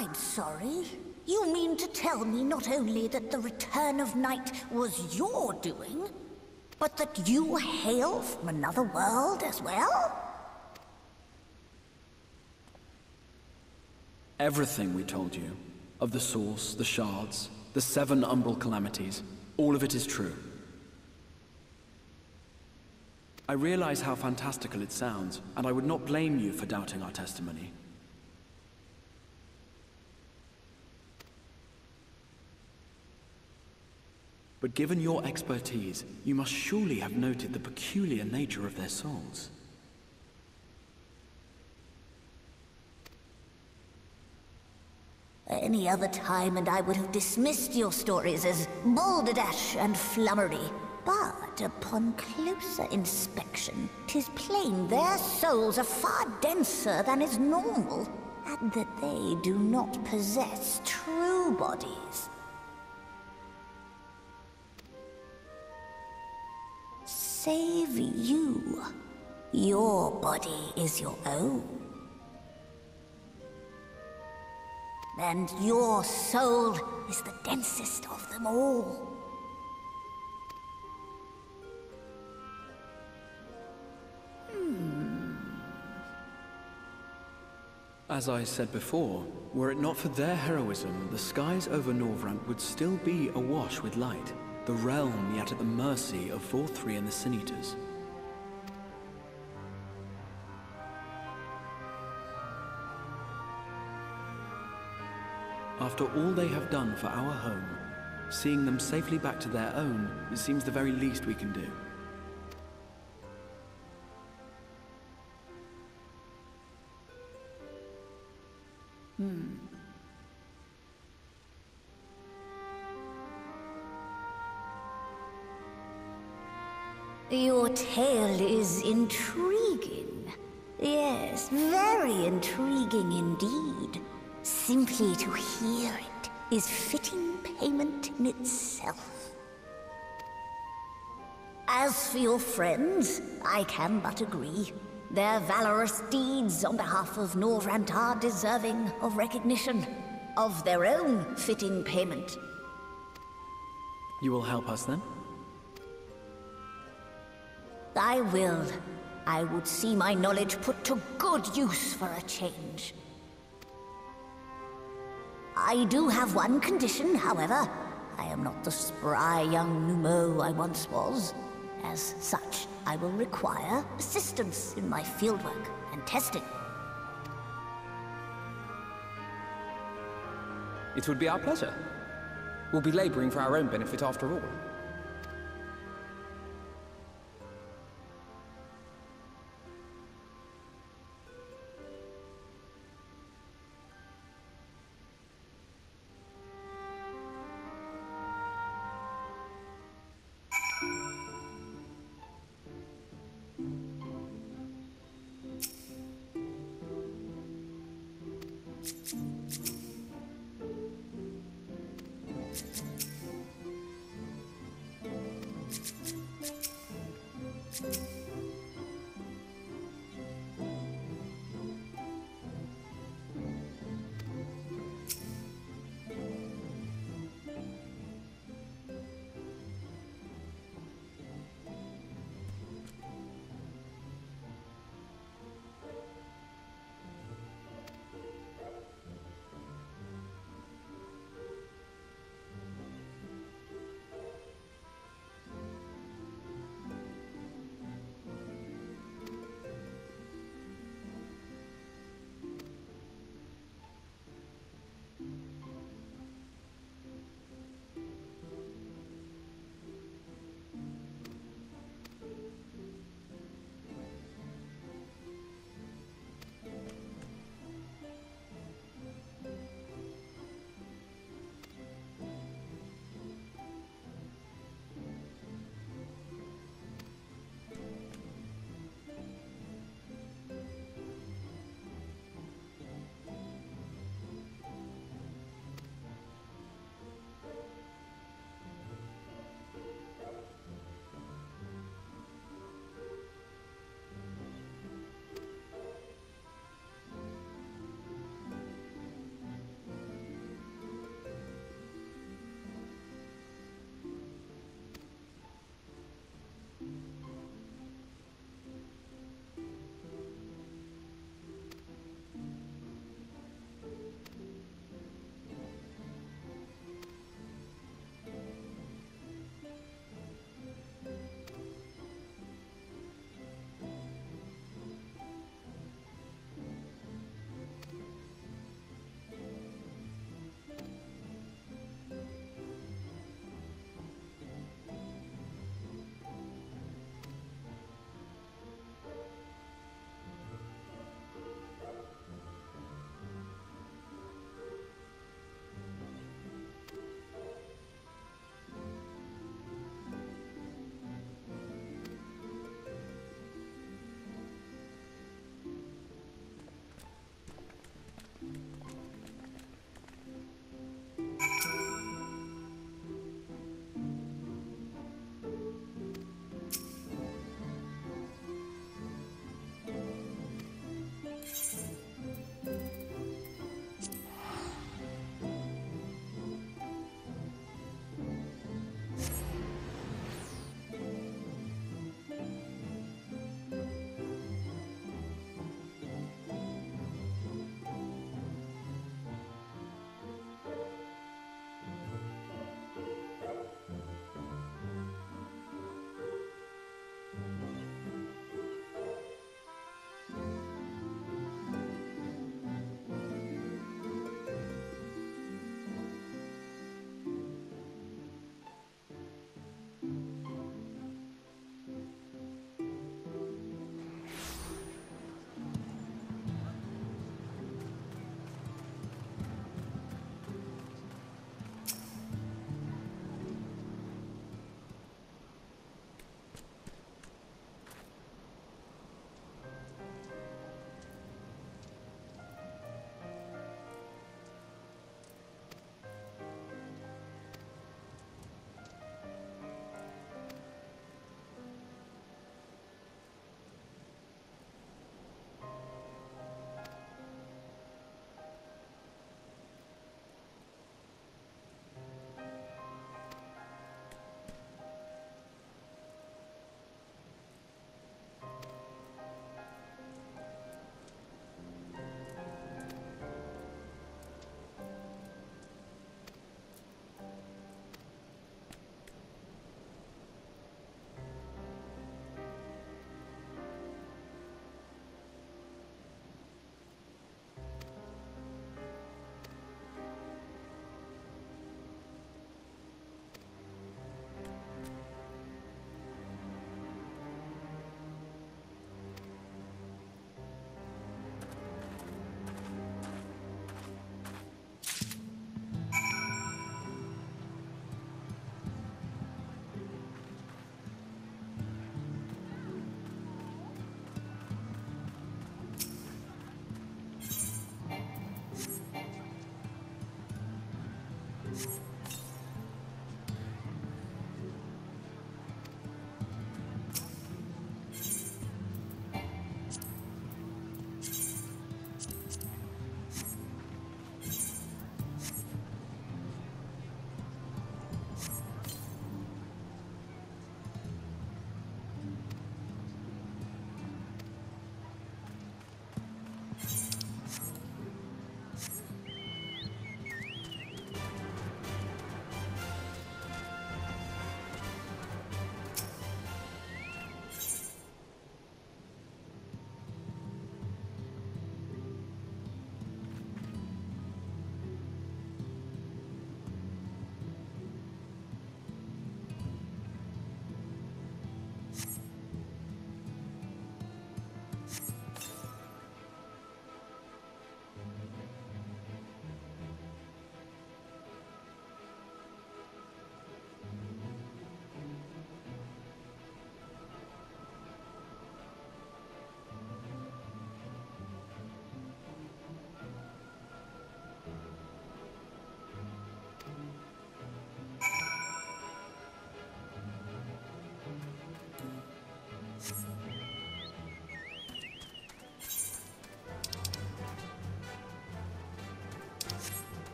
I'm sorry. You mean to tell me not only that the return of night was your doing, but that you hail from another world as well? Everything we told you, of the source, the shards, the seven umbral calamities, all of it is true. I realize how fantastical it sounds, and I would not blame you for doubting our testimony. But given your expertise, you must surely have noted the peculiar nature of their souls. Any other time and I would have dismissed your stories as balderdash and flummery. But upon closer inspection, tis plain their souls are far denser than is normal, and that they do not possess true bodies. Save you. Your body is your own. And your soul is the densest of them all. Hmm. As I said before, were it not for their heroism, the skies over Norvrandt would still be awash with light, the realm yet at the mercy of Vauthry and the Sin Eaters. After all they have done for our home, seeing them safely back to their own, seems the very least we can do. Hmm. Your tale is intriguing. Yes, very intriguing indeed. Simply to hear it is fitting payment in itself. As for your friends, I can but agree. Their valorous deeds on behalf of Norvrandt are deserving of recognition, of their own fitting payment. You will help us then? I will. I would see my knowledge put to good use for a change. I do have one condition, however. I am not the spry young Nu Mou I once was. As such, I will require assistance in my fieldwork and testing. It would be our pleasure. We'll be laboring for our own benefit after all. you